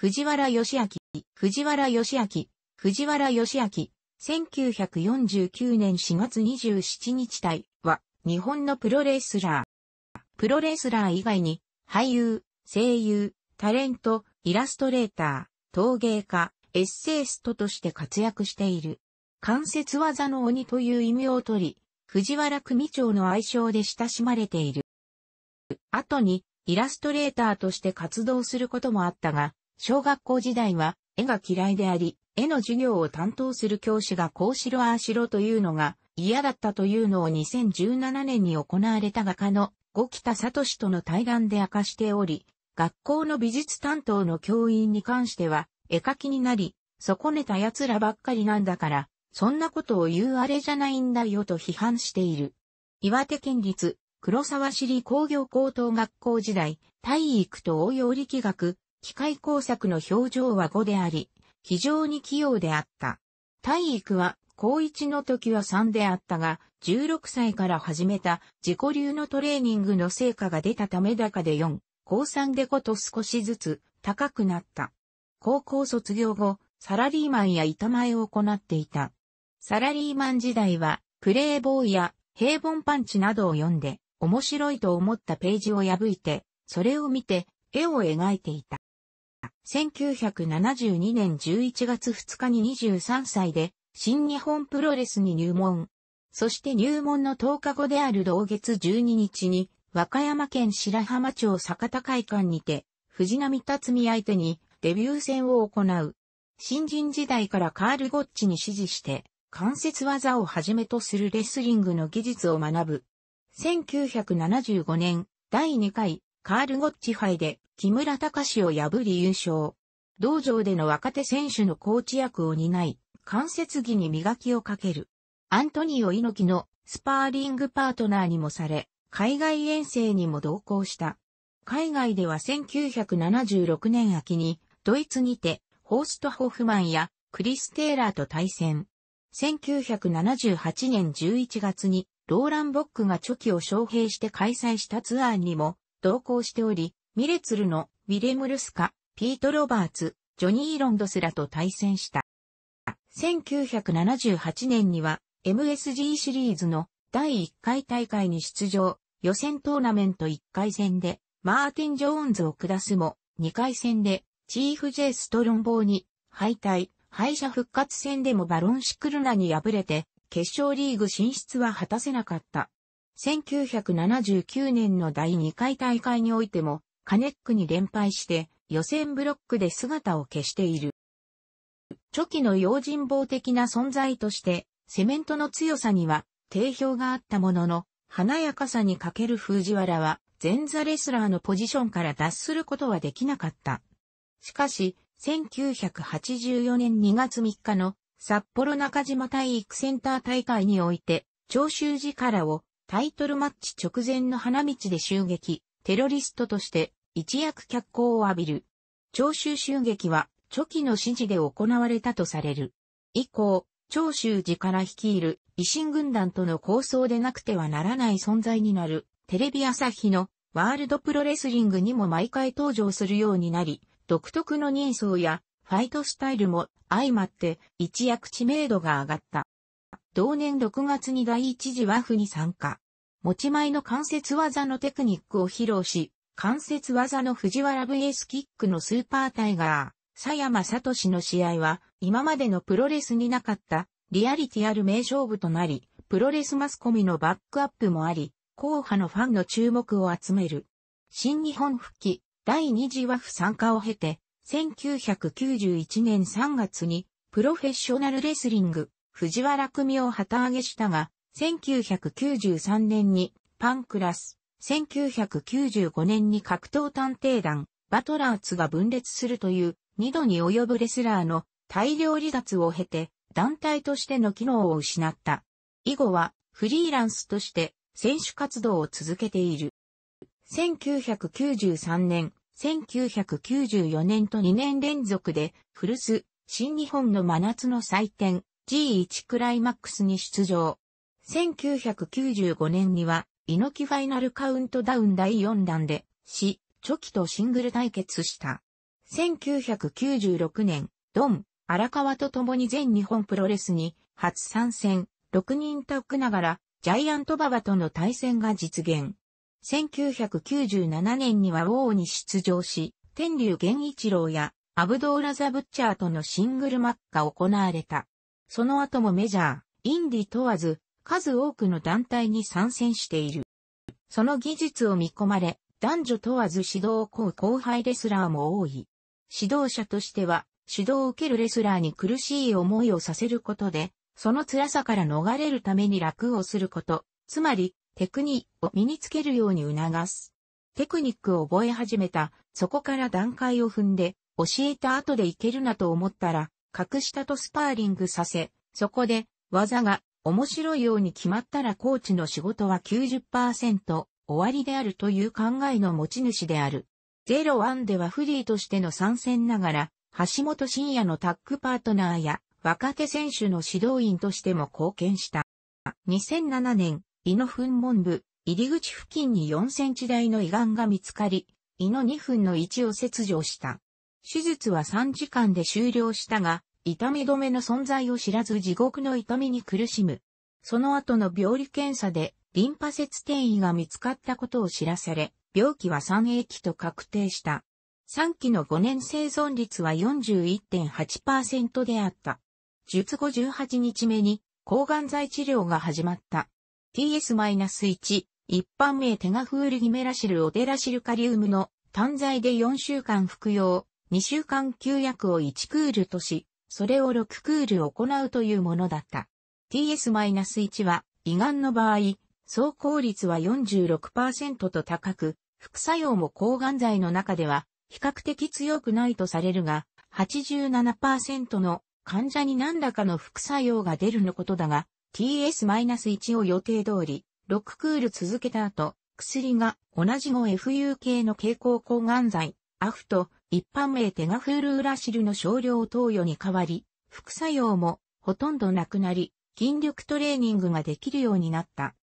藤原義明、藤原義明、藤原義明、1949年4月27日隊は日本のプロレスラー。プロレスラー以外に俳優、声優、タレント、イラストレーター、陶芸家、エッセイストとして活躍している。関節技の鬼という異名を取り、藤原組長の愛称で親しまれている。後にイラストレーターとして活動することもあったが、小学校時代は絵が嫌いであり、絵の授業を担当する教師がこうしろああしろというのが嫌だったというのを2017年に行われた画家の五北聡との対談で明かしており、学校の美術担当の教員に関しては絵描きになり、損ねた奴らばっかりなんだから、そんなことを言うあれじゃないんだよと批判している。岩手県立黒沢市立工業高等学校時代、体育と応用力学、機械工作の表情は5であり、非常に器用であった。体育は高1の時は3であったが、16歳から始めた自己流のトレーニングの成果が出たため高で4、高3で5と少しずつ高くなった。高校卒業後、サラリーマンや板前を行っていた。サラリーマン時代は、プレイボーイや平凡パンチなどを読んで、面白いと思ったページを破いて、それを見て、絵を描いていた。1972年11月2日に23歳で新日本プロレスに入門。そして入門の10日後である同月12日に和歌山県白浜町坂田会館にて藤波辰巳相手にデビュー戦を行う。新人時代からカール・ゴッチに指示して関節技をはじめとするレスリングの技術を学ぶ。1975年第2回カール・ゴッチ杯で木村隆を破り優勝。道場での若手選手のコーチ役を担い、関節技に磨きをかける。アントニオ猪木のスパーリングパートナーにもされ、海外遠征にも同行した。海外では1976年秋に、ドイツにて、ホースト・ホフマンやクリス・テーラーと対戦。1978年11月に、ローラン・ボックがチョキを招聘して開催したツアーにも同行しており、ミレツルのウィレム・ルスカ、ピート・ロバーツ、ジョニー・ロンドスらと対戦した。1978年には MSG シリーズの第1回大会に出場、予選トーナメント1回戦でマーティン・ジョーンズを下すも、2回戦でチーフ・ジェイ・ストロンボーに敗退、敗者復活戦でもバロン・シクルナに敗れて、決勝リーグ進出は果たせなかった。1979年の第2回大会においても、カネックに連敗して予選ブロックで姿を消している。初期の用心棒的な存在として、セメントの強さには定評があったものの、華やかさに欠ける藤原は、前座レスラーのポジションから脱することはできなかった。しかし、1984年2月3日の札幌中島体育センター大会において、長州寺からをタイトルマッチ直前の花道で襲撃、テロリストとして一躍脚光を浴びる。長州襲撃は、初期の指示で行われたとされる。以降、長州寺から率いる維新軍団との構想でなくてはならない存在になる、テレビ朝日のワールドプロレスリングにも毎回登場するようになり、独特の人相やファイトスタイルも相まって一躍知名度が上がった。同年6月に第一次ワフに参加。持ち前の関節技のテクニックを披露し、関節技の藤原 VS キックのスーパータイガー、佐山聡の試合は、今までのプロレスになかった、リアリティある名勝負となり、プロレスマスコミのバックアップもあり、後派のファンの注目を集める。新日本復帰、第2次ワフ参加を経て、1991年3月に、プロフェッショナルレスリング、藤原組を旗揚げしたが、1993年に、パンクラス、1995年に格闘探偵団、バトラーツが分裂するという二度に及ぶレスラーの大量離脱を経て団体としての機能を失った。以後はフリーランスとして選手活動を続けている。1993年、1994年と2年連続で古巣新日本の真夏の祭典 G1 クライマックスに出場。1995年には猪木ファイナルカウントダウン第4弾で、死、チョキとシングル対決した。1996年、ドン、荒川と共に全日本プロレスに初参戦、6人タッグながら、ジャイアント馬場との対戦が実現。1997年には王に出場し、天竜源一郎やアブドーラザ・ブッチャーとのシングルマックが行われた。その後もメジャー、インディ問わず、数多くの団体に参戦している。その技術を見込まれ、男女問わず指導を請う後輩レスラーも多い。指導者としては、指導を受けるレスラーに苦しい思いをさせることで、その辛さから逃れるために楽をすること、つまり、テクニックを身につけるように促す。テクニックを覚え始めた、そこから段階を踏んで、教えた後でいけるなと思ったら、格下とスパーリングさせ、そこで、技が面白いように決まったらコーチの仕事は90%終わりであるという考えの持ち主である。ゼロワンではフリーとしての参戦ながら、橋本真也のタッグパートナーや若手選手の指導員としても貢献した。2007年、胃の糞門部、入り口付近に4センチ台の胃がんが見つかり、胃の2分の1を切除した。手術は3時間で終了したが、痛み止めの存在を知らず地獄の痛みに苦しむ。その後の病理検査でリンパ節転移が見つかったことを知らされ、病気は3 A 期と確定した。3期の5年生存率は41.8%であった。術後18日目に抗がん剤治療が始まった。TS-1、一般名テガフールギメラシルオデラシルカリウムの単剤で4週間服用、2週間休薬を1クールとし、それを6クール行うというものだった。TS-1 は、胃がんの場合、走行率は46%と高く、副作用も抗がん剤の中では比較的強くないとされるが、87%の患者に何らかの副作用が出るのことだが、TS-1 を予定通り、6クール続けた後、薬が同じ後 FU 系の蛍光抗がん剤、アフと一般名テガフールウラシルの少量投与に変わり、副作用もほとんどなくなり、筋力トレーニングができるようになった。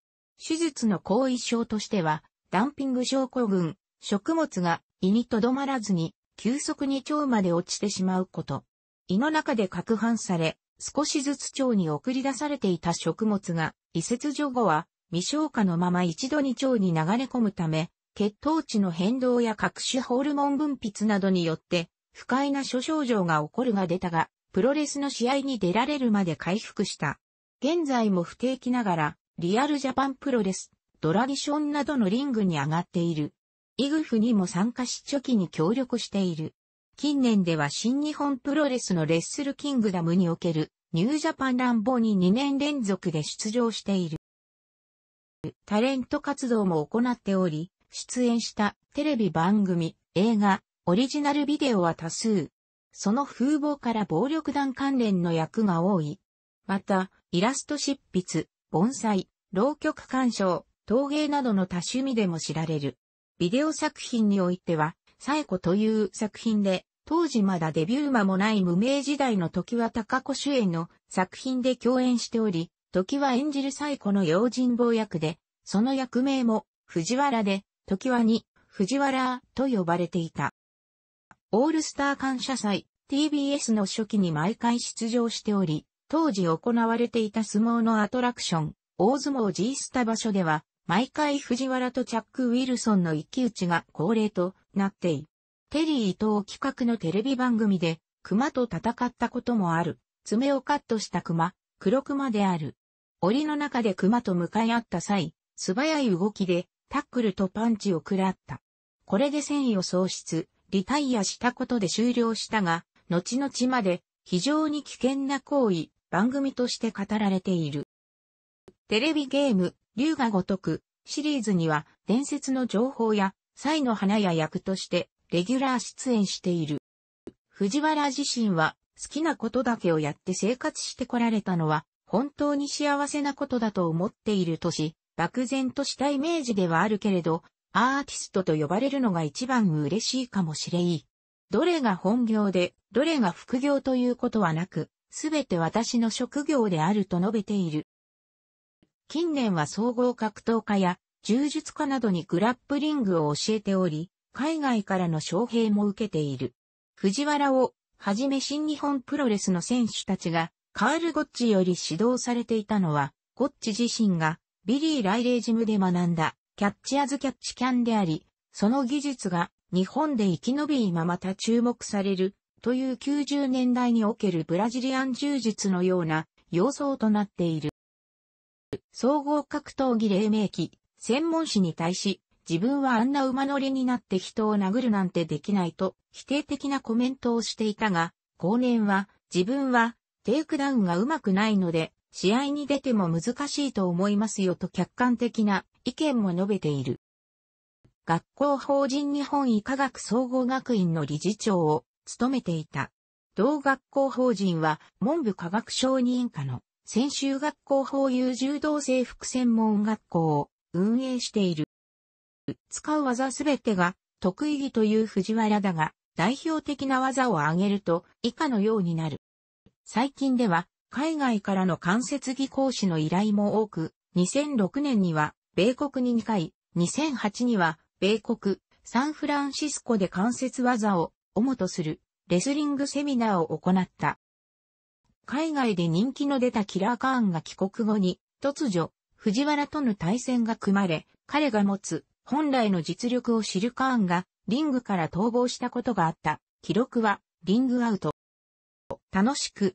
手術の後遺症としては、ダンピング症候群、食物が胃にとどまらずに、急速に腸まで落ちてしまうこと。胃の中で攪拌され、少しずつ腸に送り出されていた食物が、移設除後は、未消化のまま一度に腸に流れ込むため、血糖値の変動や各種ホルモン分泌などによって、不快な諸症状が起こるが出たが、プロレスの試合に出られるまで回復した。現在も不定期ながら、リアルジャパンプロレス、ドラディションなどのリングに上がっている。イグフにも参加し初期に協力している。近年では新日本プロレスのレッスルキングダムにおけるニュージャパンランボに2年連続で出場している。タレント活動も行っており、出演したテレビ番組、映画、オリジナルビデオは多数。その風貌から暴力団関連の役が多い。また、イラスト執筆、盆栽、浪曲鑑賞、陶芸などの多趣味でも知られる。ビデオ作品においては、サエコという作品で、当時まだデビュー間もない無名時代の時は高子主演の作品で共演しており、時は演じるサイコの用心棒役で、その役名も藤原で、時はに藤原と呼ばれていた。オールスター感謝祭 TBS の初期に毎回出場しており、当時行われていた相撲のアトラクション、大相撲 G スタ場所では、毎回藤原とチャック・ウィルソンの一騎打ちが恒例となってい。テリー伊藤企画のテレビ番組で、熊と戦ったこともある。爪をカットした熊、黒熊である。檻の中で熊と向かい合った際、素早い動きでタックルとパンチを食らった。これで戦意を喪失、リタイアしたことで終了したが、後々まで非常に危険な行為、番組として語られている。テレビゲーム、竜が如く、シリーズには伝説の情報や、才の花や役としてレギュラー出演している。藤原自身は好きなことだけをやって生活してこられたのは本当に幸せなことだと思っているとし、漠然としたイメージではあるけれど、アーティストと呼ばれるのが一番嬉しいかもしれい。どれが本業で、どれが副業ということはなく、すべて私の職業であると述べている。近年は総合格闘家や柔術家などにグラップリングを教えており、海外からの招聘も受けている。藤原をはじめ新日本プロレスの選手たちがカール・ゴッチより指導されていたのは、ゴッチ自身がビリー・ライレージムで学んだキャッチアズキャッチキャンであり、その技術が日本で生き延び今また注目されるという90年代におけるブラジリアン柔術のような様相となっている。総合格闘技黎明期、専門誌に対し、自分はあんな馬乗りになって人を殴るなんてできないと否定的なコメントをしていたが、後年は自分はテイクダウンがうまくないので試合に出ても難しいと思いますよと客観的な意見も述べている。学校法人日本医科学総合学院の理事長を務めていた。同学校法人は文部科学省認可の専修学校朋友柔道整復専門学校を運営している。使う技すべてが得意技という藤原だが、代表的な技を挙げると以下のようになる。最近では海外からの関節技講師の依頼も多く、2006年には米国に2回、2008には米国、サンフランシスコで関節技を主とするレスリングセミナーを行った。海外で人気の出たキラーカーンが帰国後に突如、藤原との対戦が組まれ、彼が持つ本来の実力を知るカーンがリングから逃亡したことがあった。記録はリングアウト。楽しく